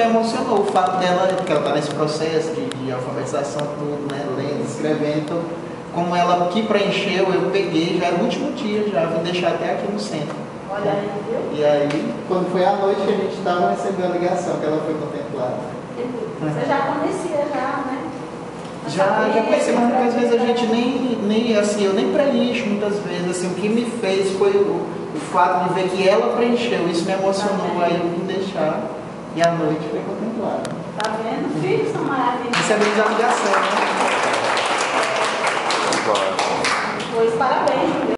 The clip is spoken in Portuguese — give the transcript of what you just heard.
me emocionou o fato dela, porque ela está nesse processo de, de alfabetização, tudo, né? Lendo, escrevendo. Então, como ela que preencheu, eu peguei, já era o último dia, já vim deixar até aqui no centro. Olha aí, viu? E aí, quando foi à noite que a gente estava recebendo a ligação que ela foi contemplada. Você já conhecia já, né? Já, já conheci, mas muitas vezes a gente nem, nem assim, eu nem preencho muitas vezes, assim, o que me fez foi o, o fato de ver que ela preencheu, isso me emocionou, aí eu vim deixar e à noite foi contemplada. Tá vendo? Filhos são maravilhosos. Recebemos a ligação, né? Agora. Pois parabéns.